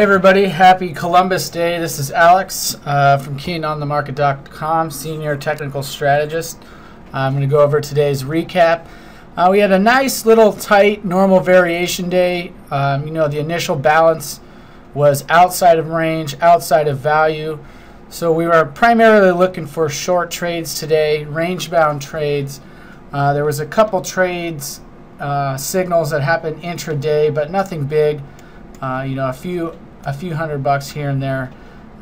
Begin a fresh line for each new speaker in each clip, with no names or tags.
Hey everybody, happy Columbus Day. This is Alex uh, from KeeneOnTheMarket.com, Senior Technical Strategist. I'm going to go over today's recap. Uh, we had a nice little tight normal variation day. Um, you know, the initial balance was outside of range, outside of value. So we were primarily looking for short trades today, range-bound trades. Uh, there was a couple trades, uh, signals that happened intraday, but nothing big. Uh, you know, a few a few hundred bucks here and there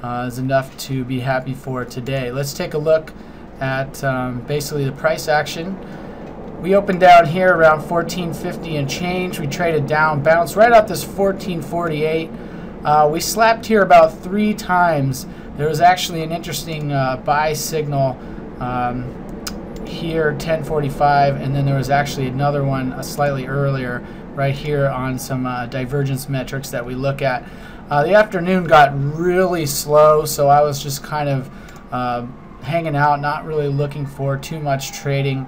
uh, is enough to be happy for today. Let's take a look at um, basically the price action. We opened down here around 1450 and change. We traded down, bounced right out this 1448. Uh, we slapped here about three times. There was actually an interesting uh, buy signal um, here, 1045, and then there was actually another one uh, slightly earlier right here on some uh, divergence metrics that we look at. Uh, the afternoon got really slow, so I was just kind of uh, hanging out, not really looking for too much trading.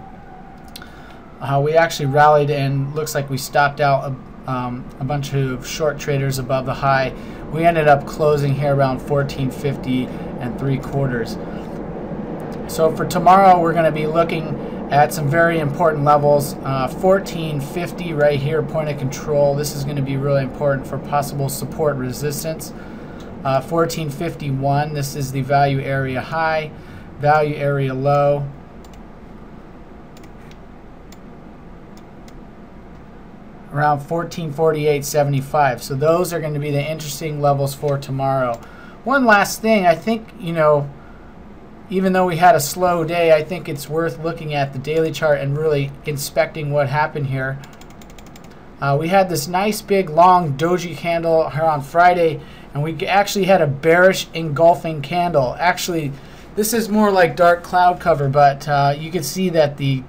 Uh, we actually rallied and looks like we stopped out a, um, a bunch of short traders above the high. We ended up closing here around 1450 and three quarters. So for tomorrow, we're going to be looking at some very important levels. Uh, 1450 right here, point of control. This is going to be really important for possible support resistance. Uh, 1451, this is the value area high, value area low. Around 1448.75. So those are going to be the interesting levels for tomorrow. One last thing, I think, you know, even though we had a slow day, I think it's worth looking at the daily chart and really inspecting what happened here. Uh, we had this nice big long doji candle here on Friday, and we actually had a bearish engulfing candle. Actually, this is more like dark cloud cover, but uh, you can see that the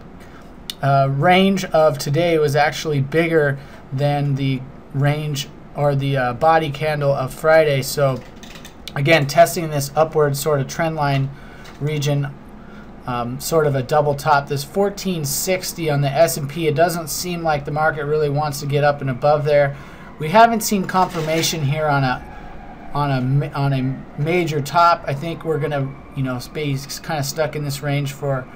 uh, range of today was actually bigger than the range or the uh, body candle of Friday. So again, testing this upward sort of trend line region, um, sort of a double top. This 1460 on the S&P, it doesn't seem like the market really wants to get up and above there. We haven't seen confirmation here on a on a on a major top. I think we're gonna you know be kind of stuck in this range for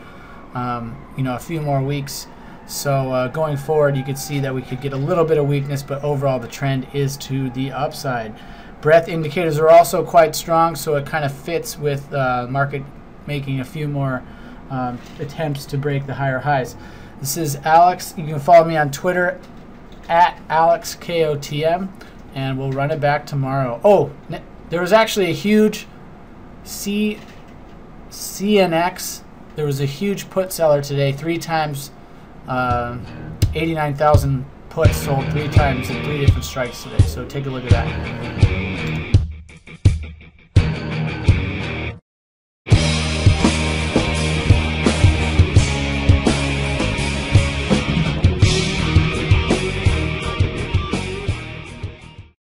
um, you know a few more weeks. So uh, going forward, you could see that we could get a little bit of weakness, but overall the trend is to the upside. Breadth indicators are also quite strong, so it kind of fits with uh, market making a few more um, attempts to break the higher highs. This is Alex. You can follow me on Twitter at AlexKOTM, and we'll run it back tomorrow. Oh, there was actually a huge C CNX. There was a huge put seller today, three times uh, 89,000 puts sold three times in three different strikes today. So take a look at that.